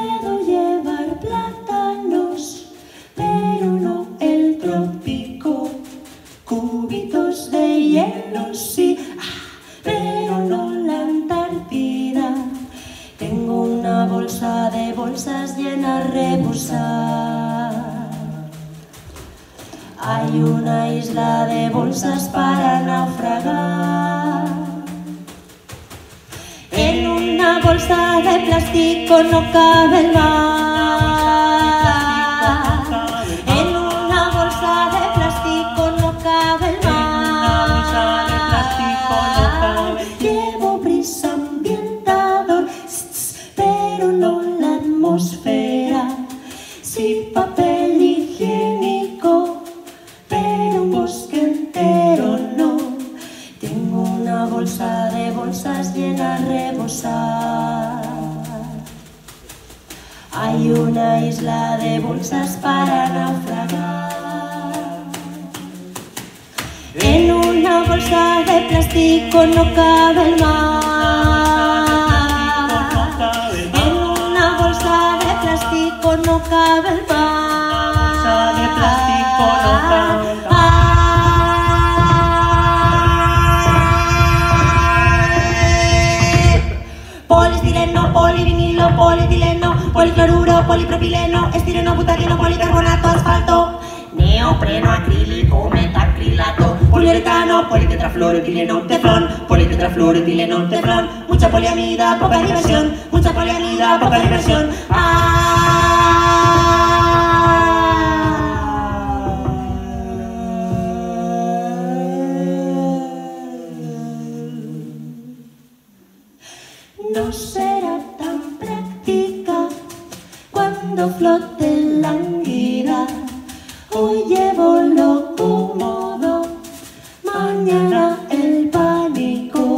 Puedo llevar plátanos, pero no el trópico. Cubitos de hielo, sí, ah, pero no la Antártida. Tengo una bolsa de bolsas llena a rebosar. Hay una isla de bolsas para naufragar. Bolsa de plástico no cabe el mar. Bolsa de bolsas llena a rebosar. Hay una isla de bolsas para naufragar. En una bolsa de plástico no cabe el mar. En una bolsa de plástico no cabe el mar. Poliestireno, polivinilo, polietileno, policloruro, polipropileno, estireno, butadieno, policarbonato, asfalto, neopreno, acrílico, metacrilato, poliuretano, politetrafluoroetileno, teflón, politetrafluoroetileno, teflón, mucha poliamida, poca diversión, mucha poliamida, poca diversión. No será tan práctica cuando flote la anguila. Hoy llevo lo cómodo, mañana el pánico.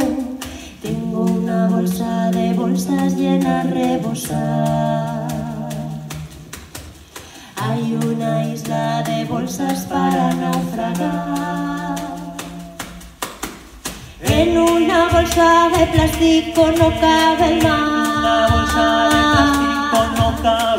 Tengo una bolsa de bolsas llena a rebosar. Hay una isla de bolsas para naufragar. En una bolsa de plástico no cabe más.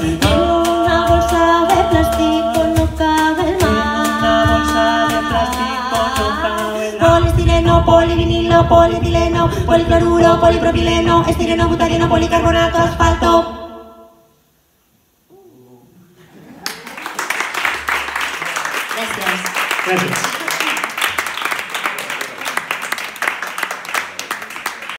En una bolsa de plástico no cabe más. En una bolsa de plástico no cabe. En una. Poliestireno, polivinilo, polietileno, policloruro, polipropileno, estireno, butadieno, policarbonato, asfalto. Gracias. Gracias.